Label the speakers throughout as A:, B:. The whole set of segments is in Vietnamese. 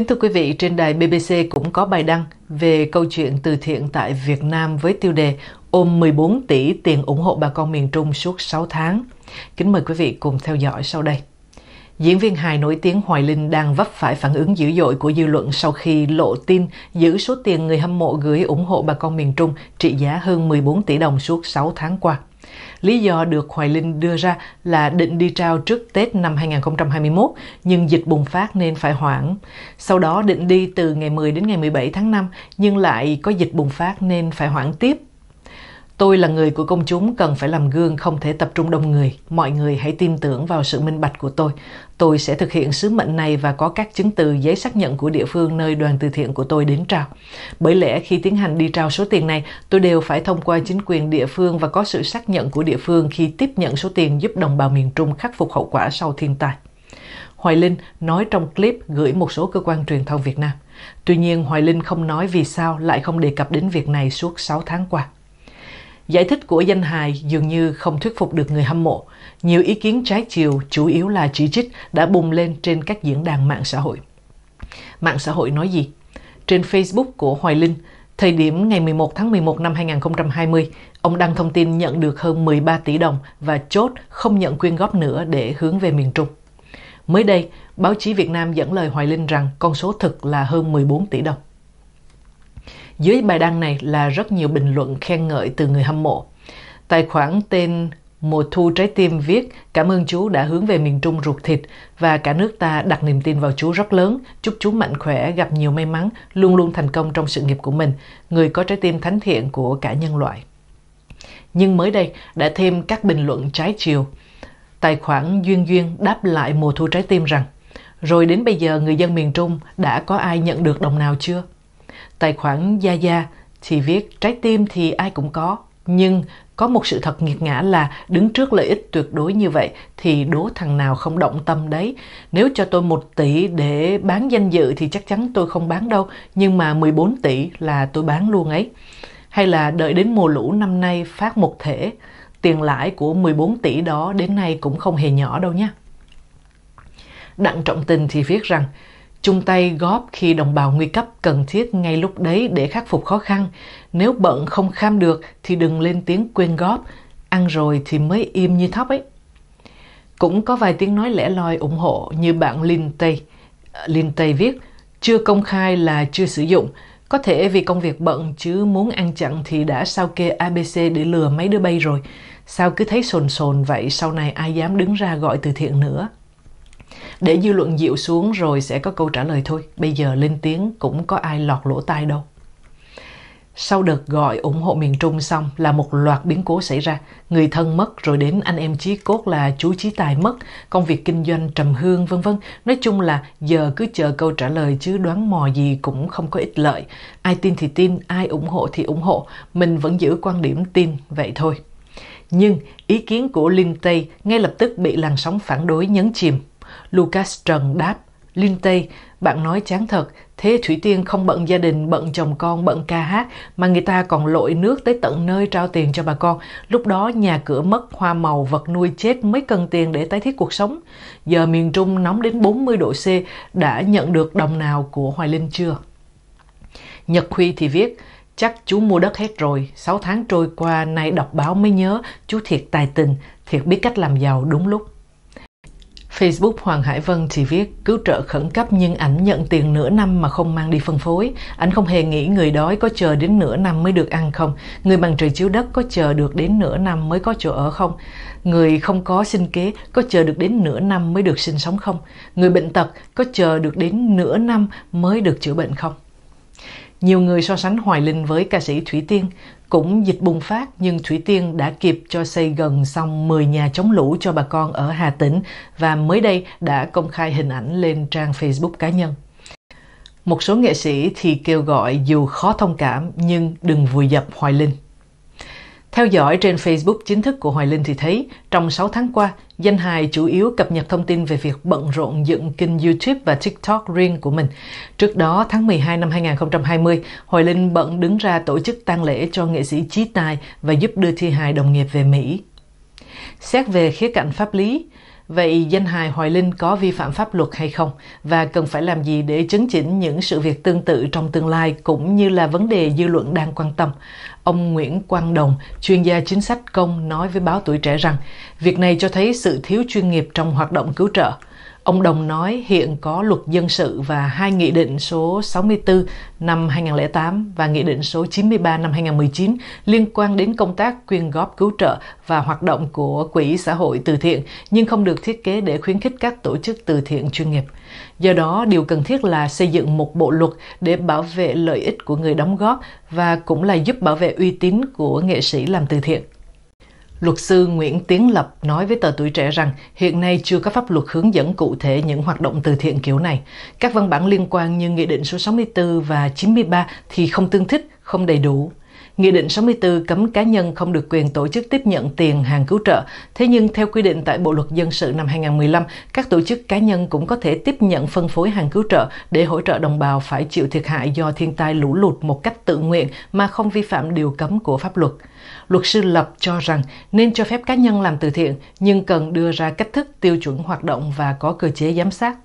A: Kính thưa quý vị, trên đài BBC cũng có bài đăng về câu chuyện từ thiện tại Việt Nam với tiêu đề ôm 14 tỷ tiền ủng hộ bà con miền Trung suốt 6 tháng. Kính mời quý vị cùng theo dõi sau đây. Diễn viên hài nổi tiếng Hoài Linh đang vấp phải phản ứng dữ dội của dư luận sau khi lộ tin giữ số tiền người hâm mộ gửi ủng hộ bà con miền Trung trị giá hơn 14 tỷ đồng suốt 6 tháng qua. Lý do được Hoài Linh đưa ra là định đi trao trước Tết năm 2021, nhưng dịch bùng phát nên phải hoãn. Sau đó định đi từ ngày 10 đến ngày 17 tháng 5, nhưng lại có dịch bùng phát nên phải hoãn tiếp Tôi là người của công chúng cần phải làm gương không thể tập trung đông người. Mọi người hãy tin tưởng vào sự minh bạch của tôi. Tôi sẽ thực hiện sứ mệnh này và có các chứng từ giấy xác nhận của địa phương nơi đoàn từ thiện của tôi đến trao. Bởi lẽ khi tiến hành đi trao số tiền này, tôi đều phải thông qua chính quyền địa phương và có sự xác nhận của địa phương khi tiếp nhận số tiền giúp đồng bào miền Trung khắc phục hậu quả sau thiên tai. Hoài Linh nói trong clip gửi một số cơ quan truyền thông Việt Nam. Tuy nhiên, Hoài Linh không nói vì sao lại không đề cập đến việc này suốt 6 tháng qua. Giải thích của danh hài dường như không thuyết phục được người hâm mộ. Nhiều ý kiến trái chiều, chủ yếu là chỉ trích, đã bùng lên trên các diễn đàn mạng xã hội. Mạng xã hội nói gì? Trên Facebook của Hoài Linh, thời điểm ngày 11 tháng 11 năm 2020, ông đăng thông tin nhận được hơn 13 tỷ đồng và chốt không nhận quyên góp nữa để hướng về miền Trung. Mới đây, báo chí Việt Nam dẫn lời Hoài Linh rằng con số thực là hơn 14 tỷ đồng. Dưới bài đăng này là rất nhiều bình luận khen ngợi từ người hâm mộ. Tài khoản tên Mùa thu trái tim viết cảm ơn chú đã hướng về miền Trung ruột thịt và cả nước ta đặt niềm tin vào chú rất lớn. Chúc chú mạnh khỏe, gặp nhiều may mắn, luôn luôn thành công trong sự nghiệp của mình, người có trái tim thánh thiện của cả nhân loại. Nhưng mới đây đã thêm các bình luận trái chiều. Tài khoản Duyên Duyên đáp lại mùa thu trái tim rằng Rồi đến bây giờ người dân miền Trung đã có ai nhận được đồng nào chưa? Tài khoản Gia Gia thì viết trái tim thì ai cũng có, nhưng có một sự thật nghiệt ngã là đứng trước lợi ích tuyệt đối như vậy thì đố thằng nào không động tâm đấy. Nếu cho tôi một tỷ để bán danh dự thì chắc chắn tôi không bán đâu, nhưng mà 14 tỷ là tôi bán luôn ấy. Hay là đợi đến mùa lũ năm nay phát một thể, tiền lãi của 14 tỷ đó đến nay cũng không hề nhỏ đâu nhé. Đặng Trọng Tình thì viết rằng chung tay góp khi đồng bào nguy cấp cần thiết ngay lúc đấy để khắc phục khó khăn. Nếu bận không kham được thì đừng lên tiếng quên góp, ăn rồi thì mới im như thóc ấy. Cũng có vài tiếng nói lẻ loi ủng hộ như bạn Linh Tây. Linh Tây viết, chưa công khai là chưa sử dụng, có thể vì công việc bận chứ muốn ăn chặn thì đã sao kê ABC để lừa mấy đứa bay rồi. Sao cứ thấy sồn sồn vậy sau này ai dám đứng ra gọi từ thiện nữa. Để dư luận dịu xuống rồi sẽ có câu trả lời thôi. Bây giờ lên tiếng cũng có ai lọt lỗ tai đâu. Sau đợt gọi ủng hộ miền Trung xong là một loạt biến cố xảy ra. Người thân mất rồi đến anh em chí cốt là chú Chí Tài mất, công việc kinh doanh trầm hương vân vân. Nói chung là giờ cứ chờ câu trả lời chứ đoán mò gì cũng không có ích lợi. Ai tin thì tin, ai ủng hộ thì ủng hộ. Mình vẫn giữ quan điểm tin vậy thôi. Nhưng ý kiến của Linh Tây ngay lập tức bị làn sóng phản đối nhấn chìm. Lucas Trần đáp, Linh Tây, bạn nói chán thật, thế Thủy Tiên không bận gia đình, bận chồng con, bận ca hát, mà người ta còn lội nước tới tận nơi trao tiền cho bà con. Lúc đó nhà cửa mất, hoa màu, vật nuôi chết mới cần tiền để tái thiết cuộc sống. Giờ miền Trung nóng đến 40 độ C, đã nhận được đồng nào của Hoài Linh chưa? Nhật Huy thì viết, chắc chú mua đất hết rồi, 6 tháng trôi qua, nay đọc báo mới nhớ, chú thiệt tài tình, thiệt biết cách làm giàu đúng lúc. Facebook Hoàng Hải Vân chỉ viết, cứu trợ khẩn cấp nhưng ảnh nhận tiền nửa năm mà không mang đi phân phối. Ảnh không hề nghĩ người đói có chờ đến nửa năm mới được ăn không. Người bằng trời chiếu đất có chờ được đến nửa năm mới có chỗ ở không. Người không có sinh kế có chờ được đến nửa năm mới được sinh sống không. Người bệnh tật có chờ được đến nửa năm mới được chữa bệnh không. Nhiều người so sánh Hoài Linh với ca sĩ Thủy Tiên. Cũng dịch bùng phát, nhưng Thủy Tiên đã kịp cho xây gần xong 10 nhà chống lũ cho bà con ở Hà Tĩnh và mới đây đã công khai hình ảnh lên trang Facebook cá nhân. Một số nghệ sĩ thì kêu gọi dù khó thông cảm, nhưng đừng vùi dập Hoài Linh. Theo dõi trên Facebook chính thức của Hoài Linh thì thấy trong 6 tháng qua, danh hài chủ yếu cập nhật thông tin về việc bận rộn dựng kênh YouTube và TikTok riêng của mình. Trước đó, tháng 12 năm 2020, Hoài Linh bận đứng ra tổ chức tang lễ cho nghệ sĩ Chí Tài và giúp đưa thi hài đồng nghiệp về Mỹ. Xét về khía cạnh pháp lý, Vậy danh hài Hoài Linh có vi phạm pháp luật hay không? Và cần phải làm gì để chấn chỉnh những sự việc tương tự trong tương lai cũng như là vấn đề dư luận đang quan tâm? Ông Nguyễn Quang Đồng, chuyên gia chính sách công nói với báo Tuổi Trẻ rằng việc này cho thấy sự thiếu chuyên nghiệp trong hoạt động cứu trợ. Ông Đồng nói hiện có luật dân sự và hai nghị định số 64 năm 2008 và nghị định số 93 năm 2019 liên quan đến công tác quyên góp cứu trợ và hoạt động của quỹ xã hội từ thiện nhưng không được thiết kế để khuyến khích các tổ chức từ thiện chuyên nghiệp. Do đó, điều cần thiết là xây dựng một bộ luật để bảo vệ lợi ích của người đóng góp và cũng là giúp bảo vệ uy tín của nghệ sĩ làm từ thiện. Luật sư Nguyễn Tiến Lập nói với tờ tuổi trẻ rằng hiện nay chưa có pháp luật hướng dẫn cụ thể những hoạt động từ thiện kiểu này. Các văn bản liên quan như Nghị định số 64 và 93 thì không tương thích, không đầy đủ. Nghị định 64 cấm cá nhân không được quyền tổ chức tiếp nhận tiền hàng cứu trợ. Thế nhưng theo quy định tại Bộ Luật Dân sự năm 2015, các tổ chức cá nhân cũng có thể tiếp nhận phân phối hàng cứu trợ để hỗ trợ đồng bào phải chịu thiệt hại do thiên tai lũ lụt một cách tự nguyện mà không vi phạm điều cấm của pháp luật. Luật sư Lập cho rằng nên cho phép cá nhân làm từ thiện nhưng cần đưa ra cách thức tiêu chuẩn hoạt động và có cơ chế giám sát.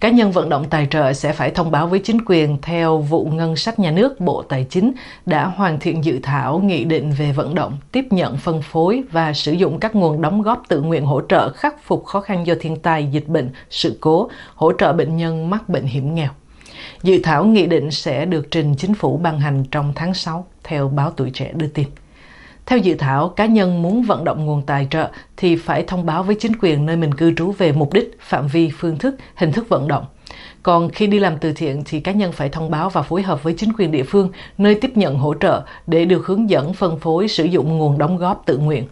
A: Cá nhân vận động tài trợ sẽ phải thông báo với chính quyền theo vụ ngân sách nhà nước Bộ Tài chính đã hoàn thiện dự thảo nghị định về vận động, tiếp nhận phân phối và sử dụng các nguồn đóng góp tự nguyện hỗ trợ khắc phục khó khăn do thiên tai, dịch bệnh, sự cố, hỗ trợ bệnh nhân mắc bệnh hiểm nghèo. Dự thảo nghị định sẽ được trình chính phủ ban hành trong tháng 6, theo báo Tuổi Trẻ đưa tin. Theo dự thảo, cá nhân muốn vận động nguồn tài trợ thì phải thông báo với chính quyền nơi mình cư trú về mục đích, phạm vi, phương thức, hình thức vận động. Còn khi đi làm từ thiện thì cá nhân phải thông báo và phối hợp với chính quyền địa phương nơi tiếp nhận hỗ trợ để được hướng dẫn phân phối sử dụng nguồn đóng góp tự nguyện.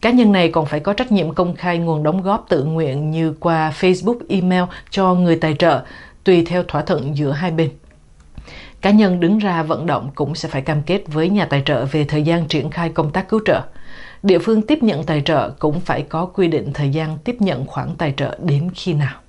A: Cá nhân này còn phải có trách nhiệm công khai nguồn đóng góp tự nguyện như qua Facebook, email cho người tài trợ, tùy theo thỏa thuận giữa hai bên. Cá nhân đứng ra vận động cũng sẽ phải cam kết với nhà tài trợ về thời gian triển khai công tác cứu trợ. Địa phương tiếp nhận tài trợ cũng phải có quy định thời gian tiếp nhận khoản tài trợ đến khi nào.